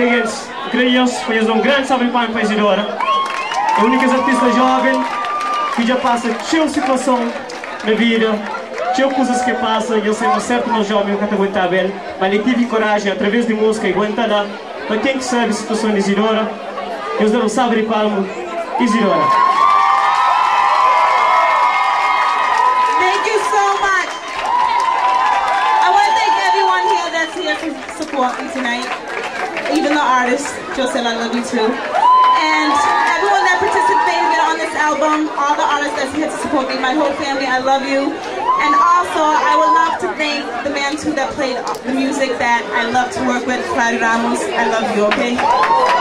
eles, conheçam um grande salve para a Isidora. A única artista jovem que já passa cheio situação na vida, cheio coisas que passam, e eu sei uma certa não jovem que aguentar bem, mas ele tive coragem através de música e aguentar para quem que sabe a situação de Isidora, eles deram salve de palmo, Isidora. Said I love you too. And everyone that participated on this album, all the artists that's here to support me, my whole family, I love you. And also, I would love to thank the man too that played the music that I love to work with, Claudio Ramos. I love you, okay?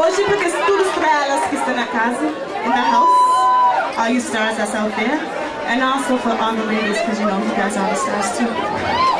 Hoje porque tudo para elas que estão na casa, in the house, all you stars that's out there, and also for all the ladies, because you know you guys are the stars too.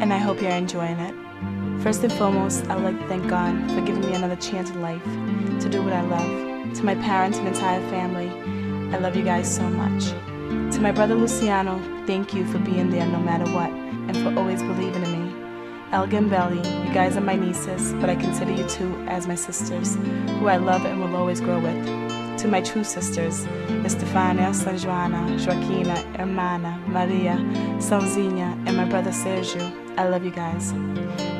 and I hope you're enjoying it. First and foremost, I would like to thank God for giving me another chance in life to do what I love. To my parents and entire family, I love you guys so much. To my brother Luciano, thank you for being there no matter what, and for always believing in me. Elgin Belly, you guys are my nieces, but I consider you two as my sisters, who I love and will always grow with. To my true sisters, Estefania, San Joana, Joaquina, Hermana, Maria, Salzinha, and my brother Sergio, I love you guys.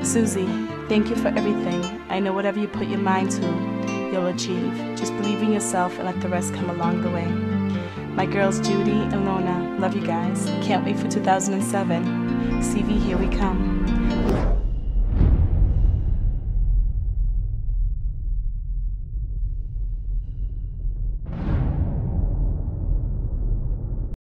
Susie, thank you for everything. I know whatever you put your mind to, you'll achieve. Just believe in yourself and let the rest come along the way. My girls Judy and Lona, love you guys. Can't wait for 2007. CV, here we come.